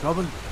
trouble?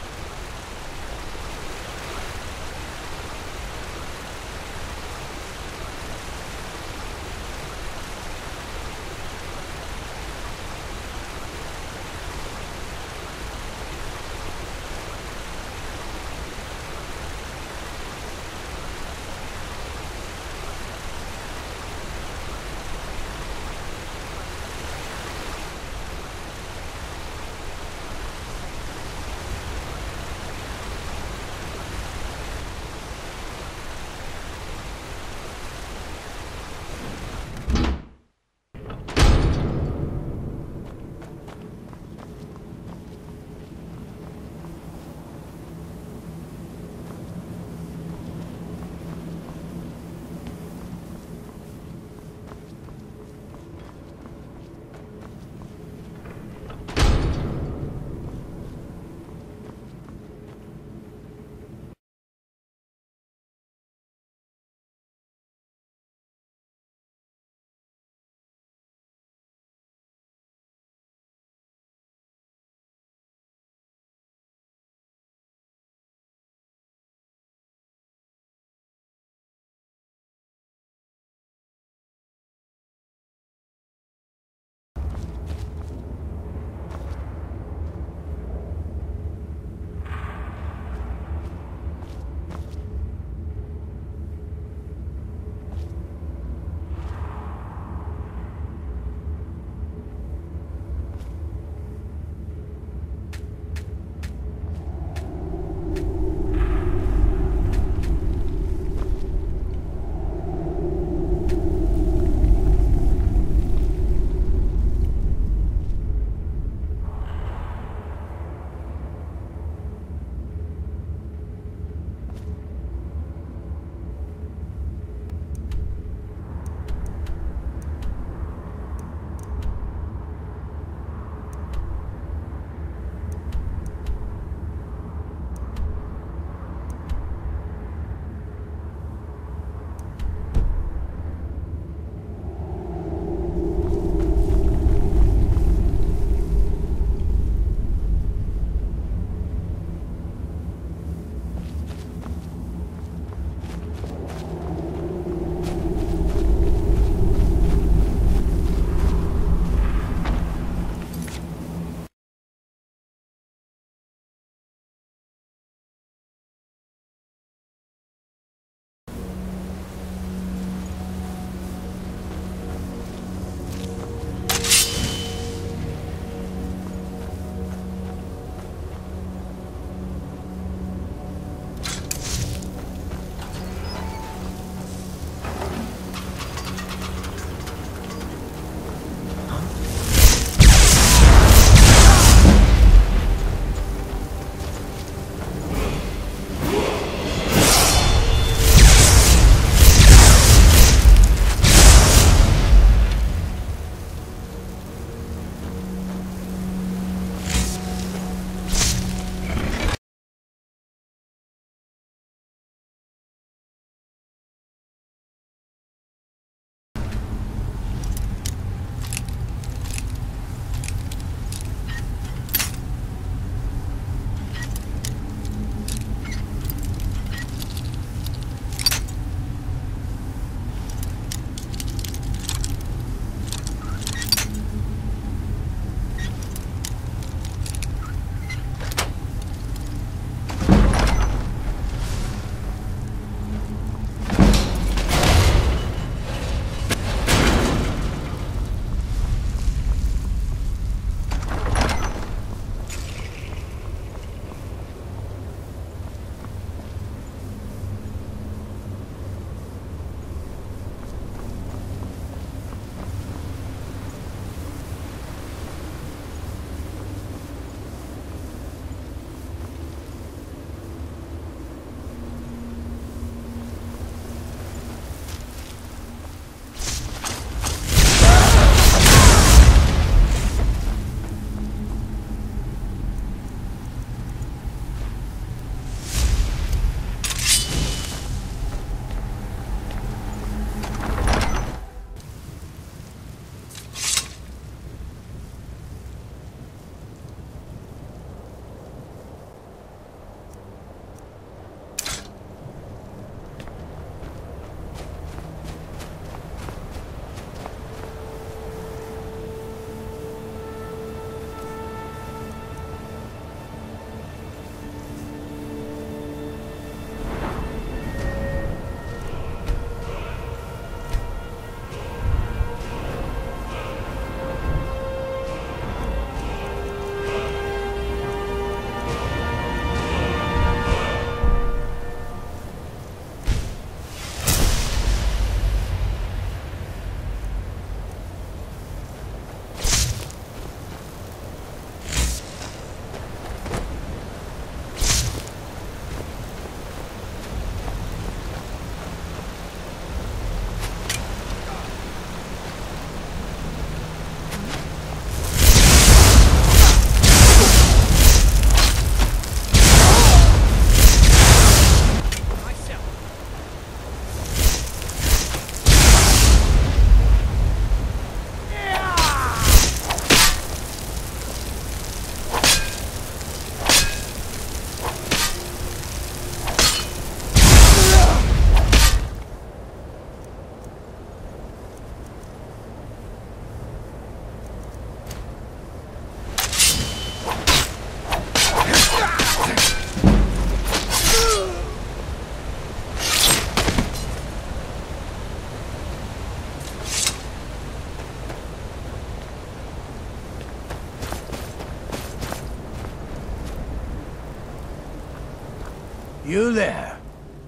You there?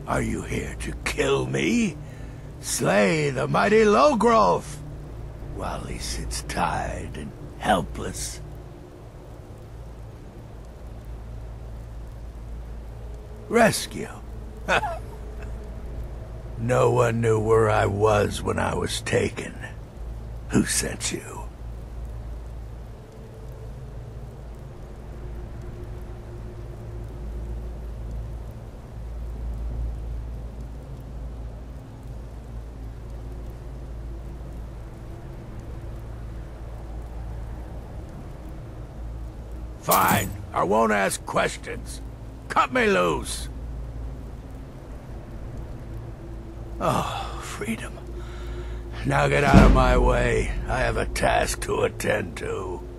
Are you here to kill me? Slay the mighty Logrolf, while he sits tied and helpless. Rescue? no one knew where I was when I was taken. Who sent you? I won't ask questions. Cut me loose. Oh, freedom. Now get out of my way. I have a task to attend to.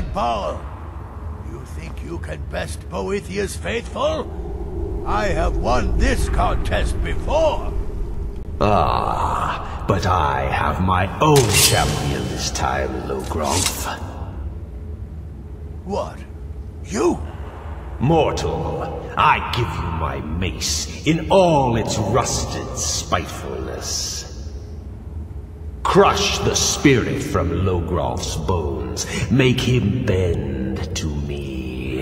Paul, you think you can best Boethiah's faithful? I have won this contest before. Ah, but I have my own champion this time, Logrolf. What? You? Mortal, I give you my mace in all its rusted spitefulness. Crush the spirit from Logrolf's bones. Make him bend to me.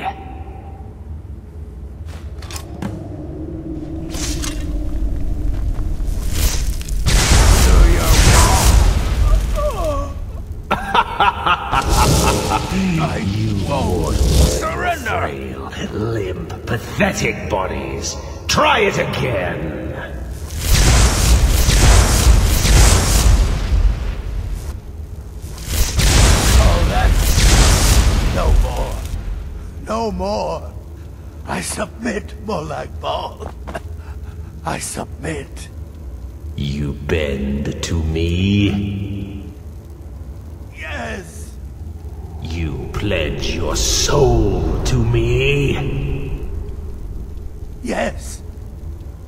You won't surrender. frail, limp, pathetic bodies. Try it again. No more. I submit, Molag Bal. I submit. You bend to me. Yes. You pledge your soul to me. Yes.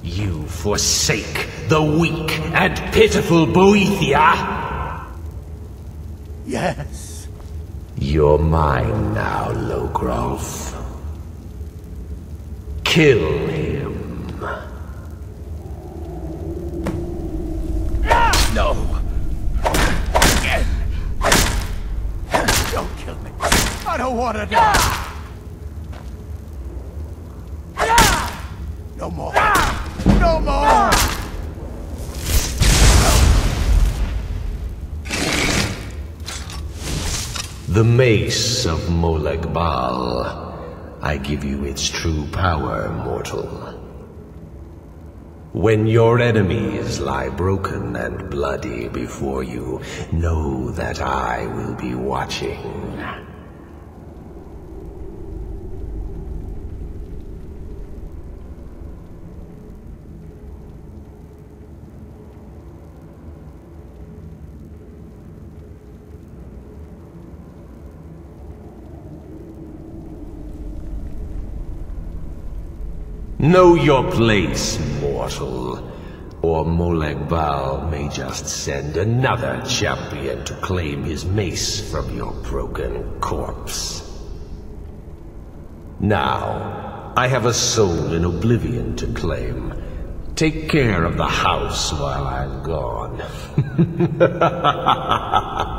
You forsake the weak and pitiful Boethiah. Yes. You're mine now, Logrolf. Kill him. No. Don't kill me. I don't want to die. No more. The mace of Molag Bal. I give you its true power, mortal. When your enemies lie broken and bloody before you, know that I will be watching. Know your place, mortal. Or Molag Bal may just send another champion to claim his mace from your broken corpse. Now, I have a soul in oblivion to claim. take care of the house while I'm gone.